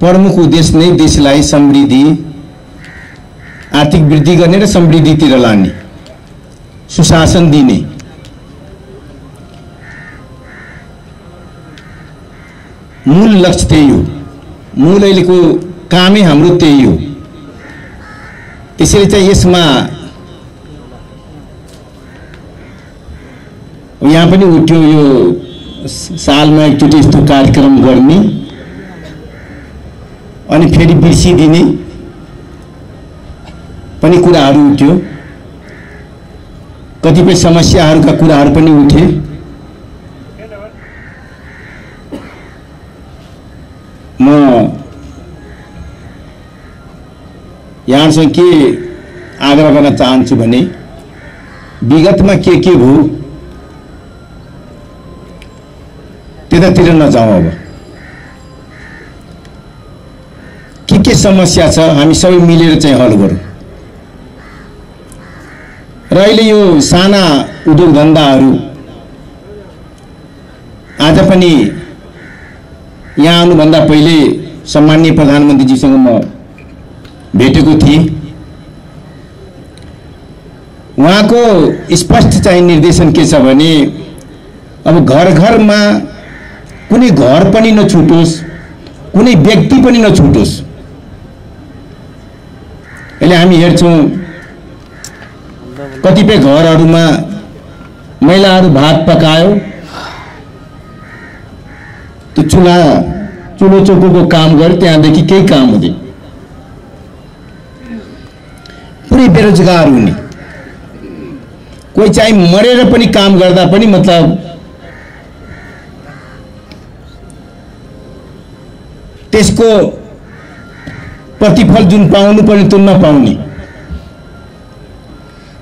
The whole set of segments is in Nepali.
प्रमुख उद्देश्य नै देशलाई समृद्धि आर्थिक वृद्धि गर्ने र समृद्धितिर लाने सुशासन दिने। मूल लक्ष्य त्यही हो। मूल अहिलेको कामै हाम्रो त्यही हो। त्यसैले चाहिँ यसमा यहाँ पनि उठ्यो यो सालमा एकचोटि यस्तो कार्यक्रम गर्ने। अनि फेरि बिर्सिदिने पनि कुराहरू उठ्यो। कतिपय समस्याहरूका कुराहरू पनि उठे। म यहाँसँग के आग्रह गर्न चाहन्छु भने विगतमा के के भयो त्यतातिर नजाउँ अब। के समस्या छ हामी सबै मिलेर चाहिँ हल गरौँ। र अहिले यो साना उद्योग धन्दाहरू आज पनि यहाँ आउनुभन्दा पहिले सम्मान्य प्रधानमन्त्रीजीसँग म भेटेको थिएँ। उहाँको स्पष्ट चाहिँ निर्देशन के छ भने अब घर घरमा कुनै घर पनि नछुटोस् कुनै व्यक्ति पनि नछुटोस् अहिले हामी हेर्छौँ कतिपय घरहरूमा महिलाहरू भात पकायो। त्यो चुल्हा चुलो चोकोको काम गर्यो त्यहाँदेखि केही काम हुँदैन पुरै बेरोजगार हुने। कोही चाहिँ मरेर पनि काम गर्दा पनि मतलब त्यसको प्रतिफल जुन पाउनु पर्ने त्यो नपाउने।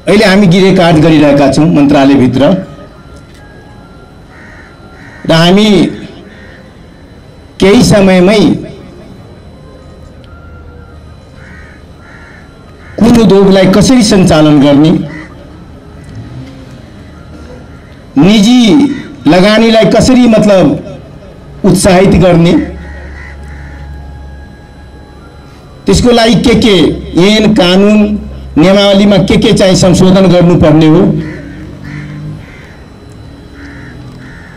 अहिले हामी गिरे काट गरिरहेका छौँ मन्त्रालयभित्र। र हामी केही समयमै कुन उद्योगलाई कसरी सञ्चालन गर्ने? निजी लगानीलाई कसरी मतलब उत्साहित गर्ने? त्यसको लागि के के ऐन कानुन नियमावलीमा के के चाहिँ संशोधन गर्नुपर्ने हो?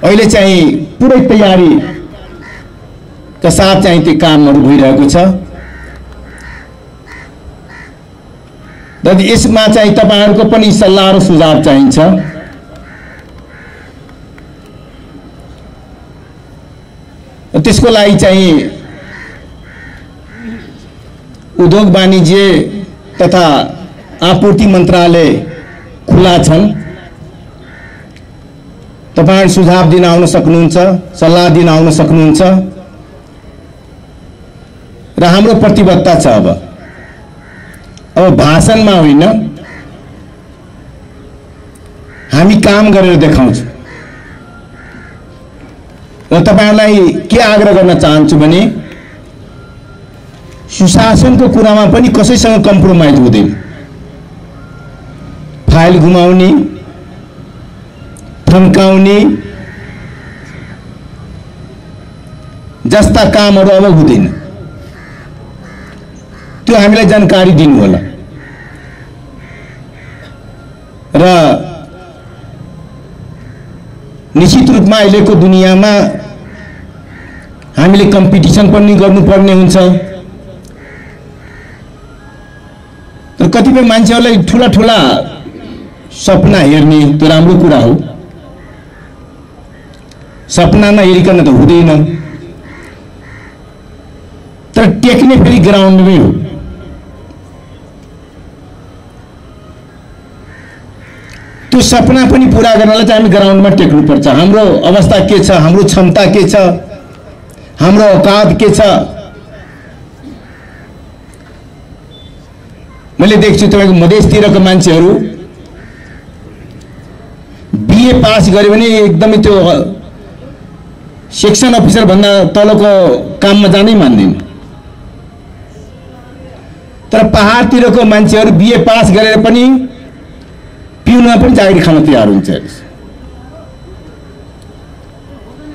अहिले चाहिँ पुरै तयारीका साथ चाहिँ त्यो कामहरू भइरहेको छ। र यसमा चाहिँ तपाईँहरूको पनि सल्लाह र सुझाव चाहिन्छ। त्यसको लागि चाहिँ उद्योग वाणिज्य तथा आपूर्ति मन्त्रालय खुला छन्। तपाईँहरू सुझाव दिन आउन सक्नुहुन्छ सल्लाह दिन आउन सक्नुहुन्छ। र हाम्रो प्रतिबद्धता छ अब। अब भाषणमा होइन। हामी काम गरेर देखाउँछौँ। र तपाईँहरूलाई के आग्रह गर्न चाहन्छु भने सुशासनको कुरामा पनि कसैसँग कम्प्रोमाइज हुँदैन। फाइल घुमाउने थन्काउने जस्ता कामहरू अब हुँदैन। त्यो हामीलाई जानकारी दिनु होला र निश्चित रूपमा अहिलेको दुनियाँमा हामीले कम्पिटिसन पनि गर्नुपर्ने हुन्छ। तर कतिपय मान्छेहरूलाई ठुला ठुला सपना हेर्ने त्यो राम्रो कुरा हो। सपना नहेरिकन त हुँदैन। तर टेक्ने फेरि ग्राउन्डमै हो। त्यो सपना पनि पुरा गर्नलाई चाहिँ हामी ग्राउन्डमा टेक्नुपर्छ। हाम्रो अवस्था के छ? हाम्रो क्षमता के छ? हाम्रो औकात के छ? मैले देख्छु तपाईँको मधेसतिरको मान्छेहरू। बिए पास गऱ्यो भने एकदमै त्यो सेक्सन अफिसर भन्दा तलको काममा जानै मान्दैन। तर पहाडतिरको मान्छेहरू बिए पास गरेर पनि पिउनमा पनि जागिर खान तयार हुन्छ।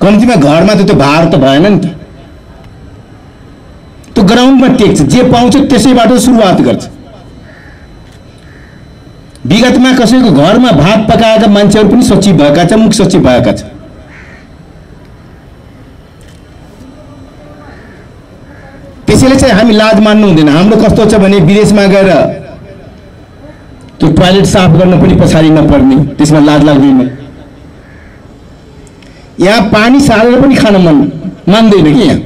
कम्तीमा घरमा त त्यो भार त भएन नि त। त्यो ग्राउन्डमा टेक्छ जे पाउँछ त्यसैबाट सुरुवात गर्छ। विगतमा कसैको घरमा भात पकाएका मान्छेहरू पनि सचिव भएका छन् मुख्य सचिव भएका छन्। त्यसैले चाहिँ हामी लाज मान्नु हुँदैन। हाम्रो कस्तो छ भने विदेशमा गएर त्यो टोयलेट साफ गर्न पनि पछाडि नपर्ने त्यसमा लाज लाग्दैन। यहाँ पानी सारेर पनि खान मन मान्दैन कि यहाँ?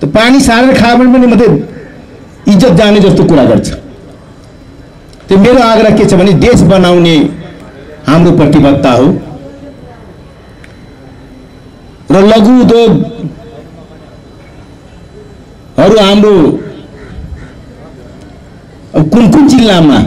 त पानी सारेर खायो भने पनि मात्रै इज्जत जाने जस्तो कुरा गर्छ। त्यो मेरो आग्रह के छ भने देश बनाउने हाम्रो प्रतिबद्धता हो। र लघु उद्योगहरू हाम्रो कुन कुन जिल्लामा